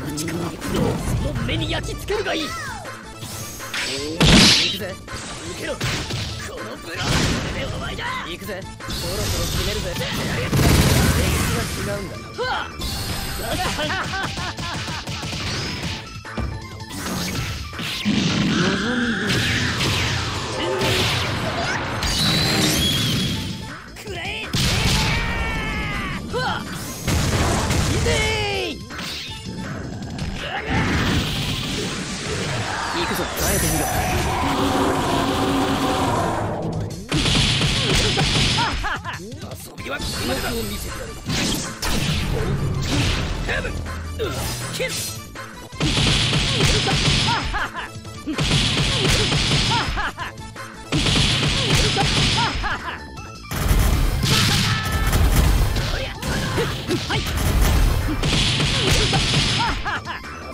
の力その目に焼き付けるがいい。行くぜ。受けろ。このブローでお前だ行くぜ。そろそろ決めるぜ。性質が違うんだなはっ望み耐えてみろ遊びはここまでを見せらい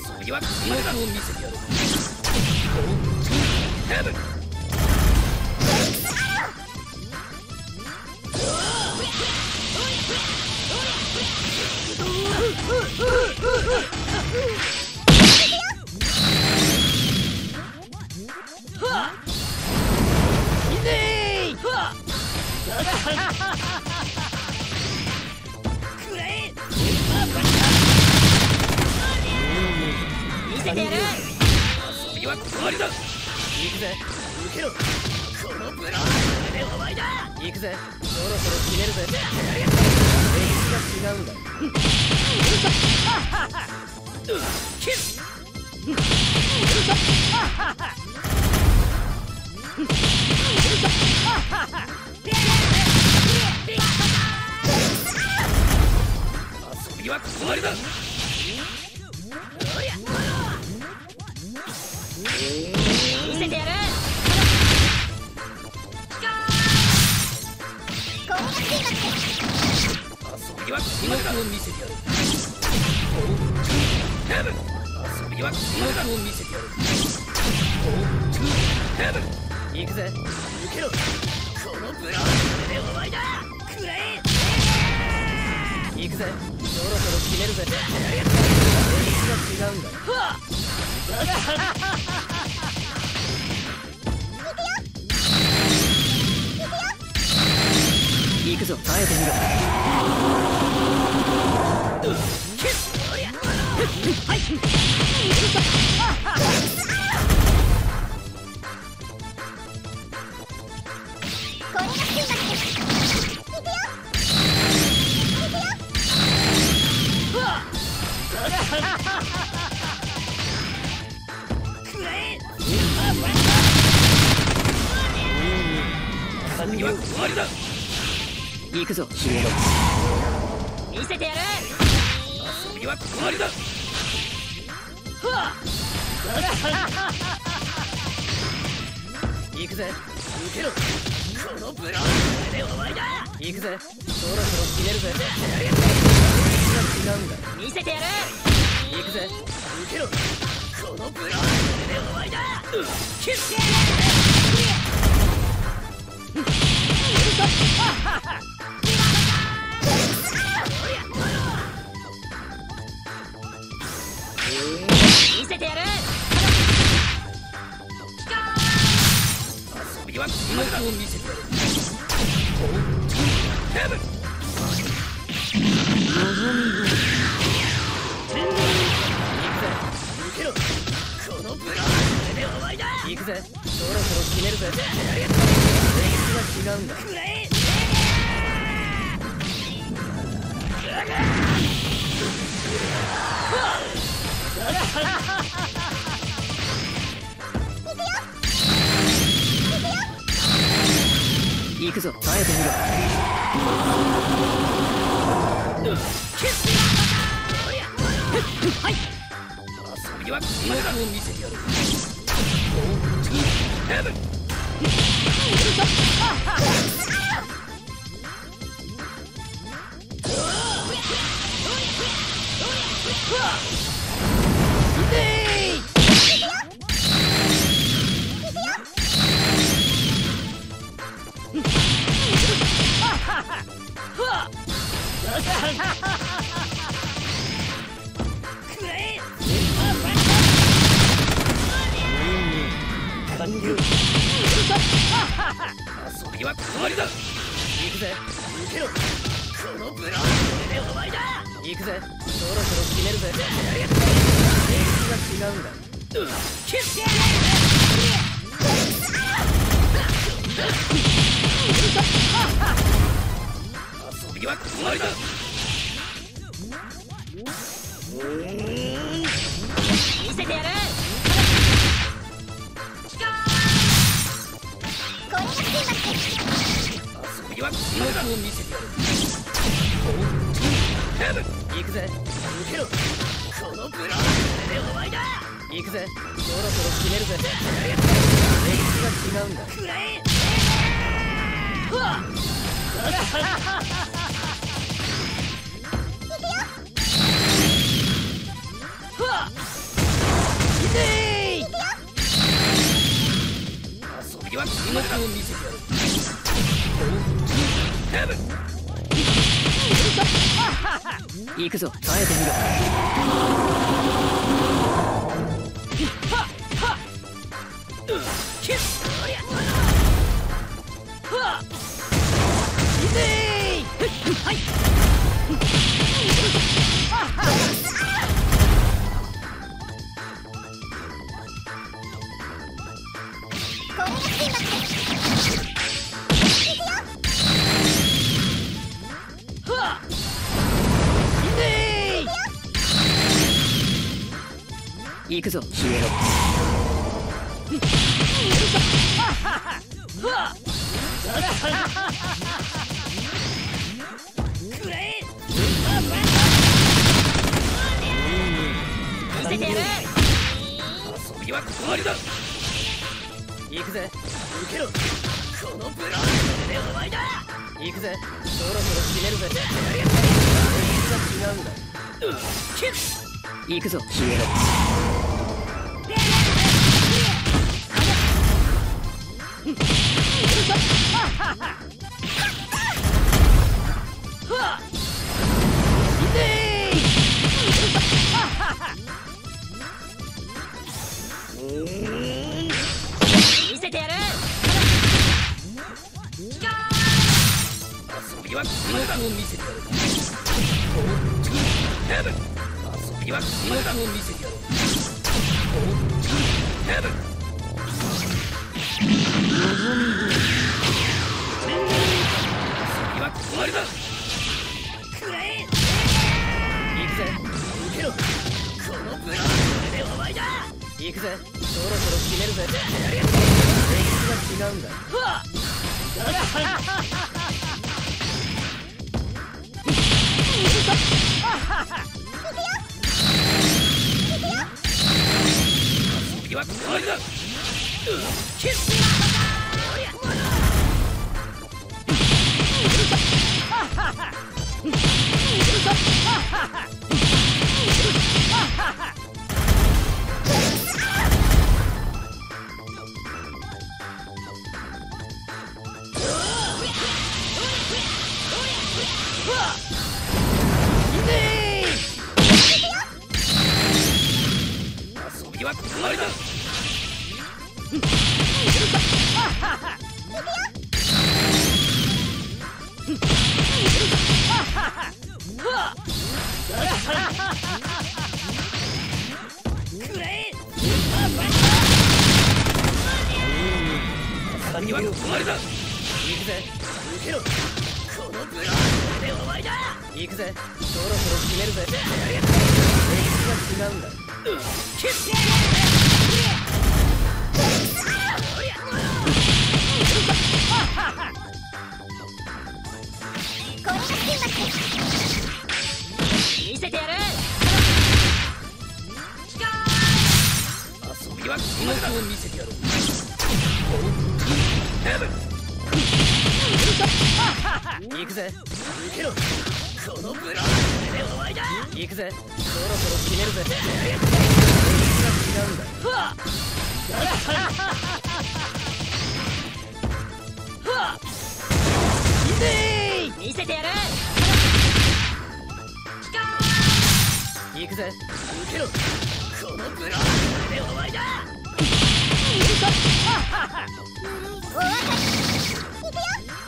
遊びはここまを見せて。やる Heaven! 受けろこのブロで終わりだ行くぜそろそろ決めるぜ。が違うんだキスは終わりだハハハハを見せてやるはを見せてやる行くぜ。けろのこれでらえ行くぜそろそろ決めるぜが違うんだくぞ。耐えてみろ。終わりだ行くぞ見せてやる。遊びは終わりだ。はあ行くぜ。受けろ。このブロで終わりだ行くぜ。そろそろ決めるぜ。違うんだ見せてやる。行くぜ。受けろ。このブロで終わりだ望みいんだ。くぞ。耐えてみろ。遊びは終わりだ見せてやる。遊びは記録を見せてやる行くぜ。受けろ行くぜ。そろそろ決めるぜ歴史が違うんだくらえ遊びは記録を見せてやる行くぞ。耐えてみろ行くぞ。消えろくれ見せてやる遊びは終わりだ行くぜ。受けろこのブランドでお前だ行くぜ。そろそろ決めるぜ。行くぞ。消えろ。行くぜ。そろそろ決めるぜ。歴史が違うんだは終わりだキス遊びは終わりだくれ遊びは終わりだ行くぜ。受けろ。このブランドでお前だ行くぜ。そろそろ決めるぜ。歴史が違うんだキス見せてやる遊びは記録を見せてやる行くぜ。受けろのブランドでお前だ行くぜ。そろそろ決めるぜ。歴史が違うんだ見せてやる。行くぜ。受けろこのブランドでお前だ。遊びは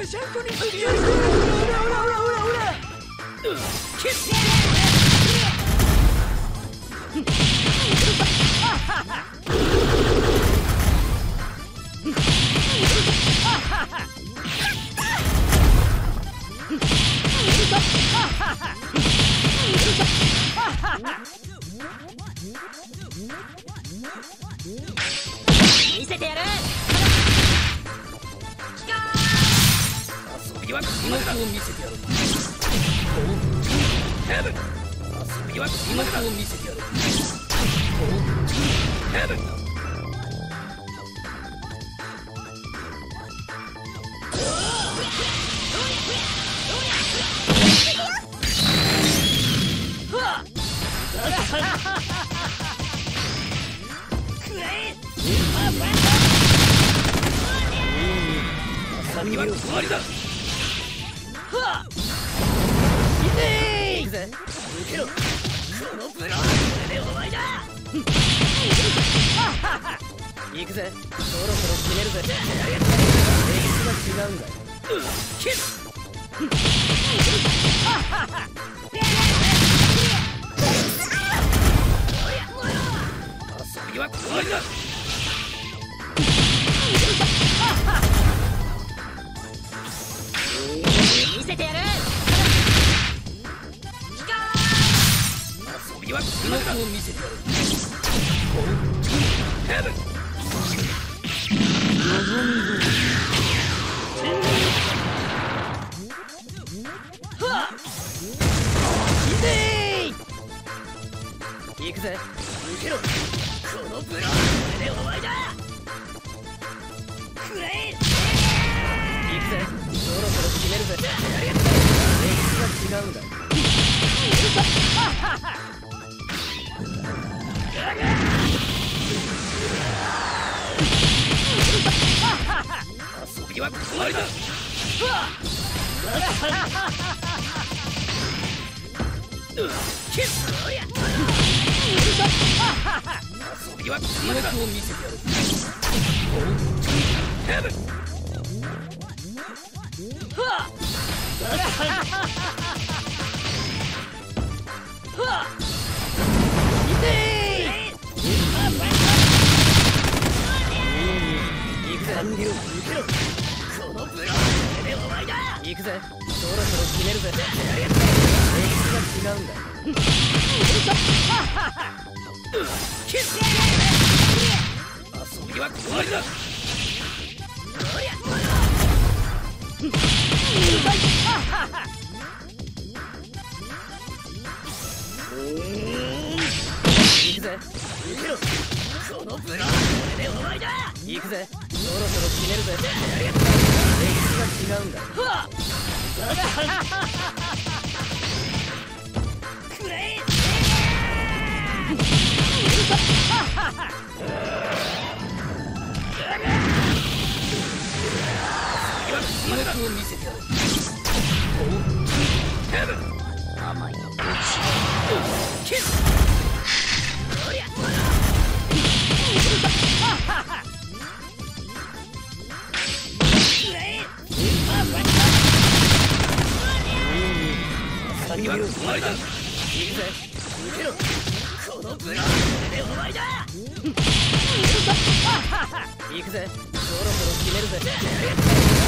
キス遊びは終わりだキス見せてやる。びはここまでだを見せてやるヘブ遊びはここまでだを見せてやる。ぜ歴史が違うんだ遊びは終わりだキス遊びはここまでだ。を見せてやる行くぜ受けろこのブローこれで終わりだ行くぜそろそろ決めるぜ歴史が違うんだキス遊びは終わりだ 行くぜ。受けろこのブローこれで終わりだ行くぜ。そろそろ決めるぜ。歴史が違うんだ。甘いのキス先は終わりだいくぜ。受けろこのブローこれで終わりだ行くぜ。そろそろ決めるぜ。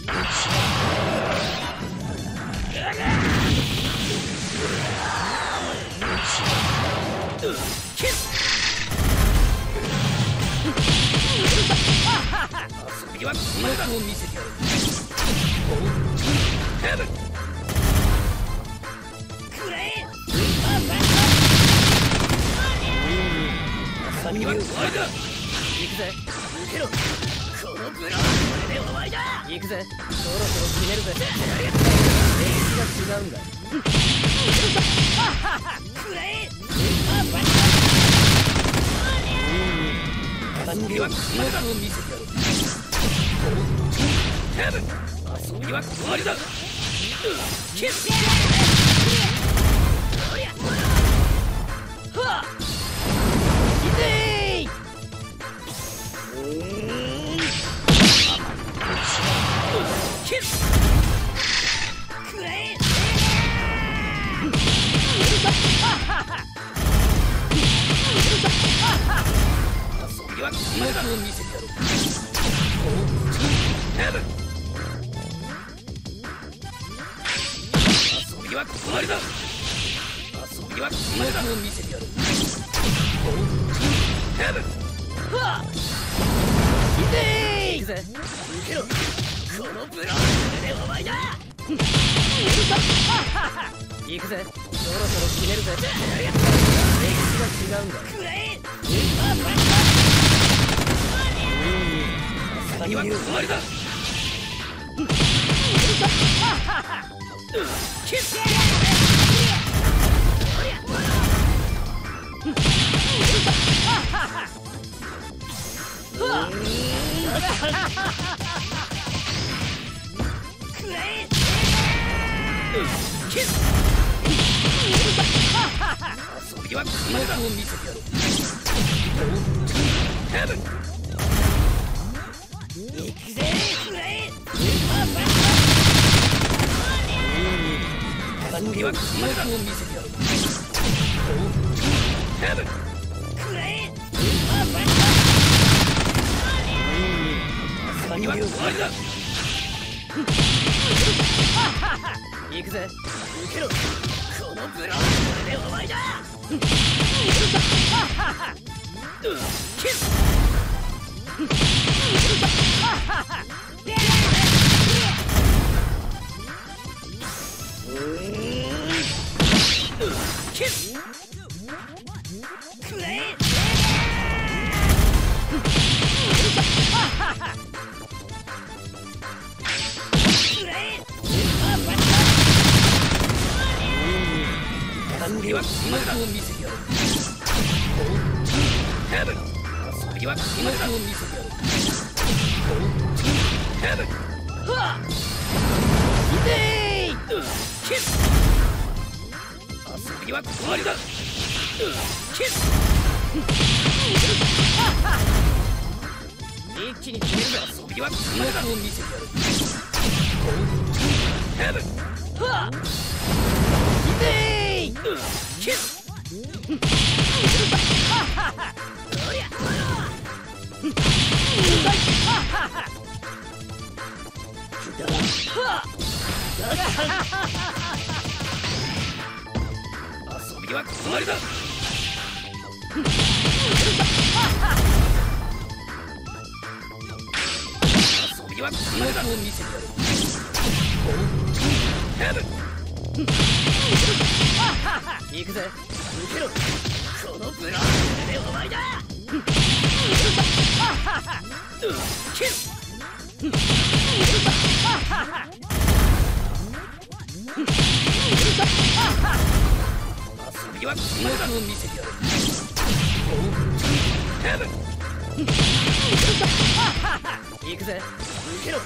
ここまでだを見せてやるヘブくれ遊びは終わりだ行くぜ受けろこのブラウンだ。行くぜ。そろそろ決めるぜ歴史が違うんだくれ遊びはここまでだ見せてやるヘブ遊びは終わりだ。行くぜ。そろそろ決めるぜ。歴史が違うんだくれ先はここまでだキスくれキス遊びはここまでだを見せてやるヘブ行くぜ。受けろのブラウンで終わりだキスキスくれ遊びはここまでだを見せてやるヘブ遊びはここまでだを見せてやるヘブンはっ痛いキス遊びはここまでだキス一気に決めるぞ遊びはここまでだを見せてやるヘブンはっ遊びはここまでだ遊びはここまでだ行くぜ。受けろ。このブラウンでお前だ。キス遊びはここまでだを見せてやる行くぜ受けろ。こ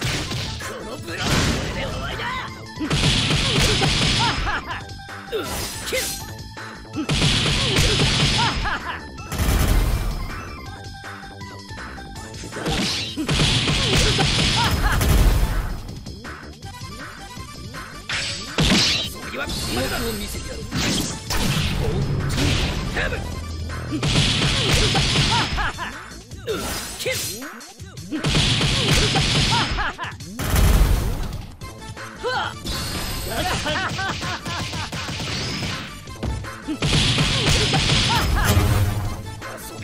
のブラウンでお前だキス遊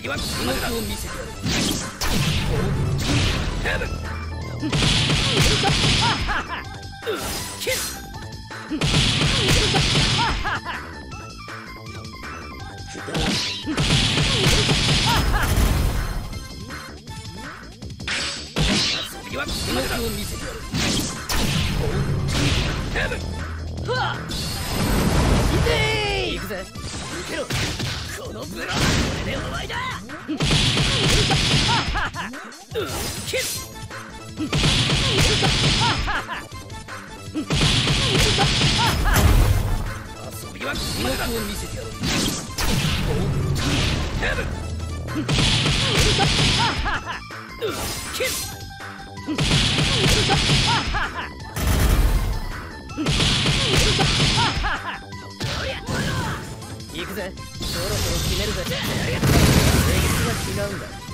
びはここまでだ。を見せてやるヘブキス遊びはここまでだ。を見せてやるヘブンキス遊びはここまでだ。を見せてやるヘブン行くぜ受けろのブラこれで終わりだキス遊びはここまでだを見せてやる。ヘブンキス行くぜ。そろそろ決めるぜ。性質が違うんだ。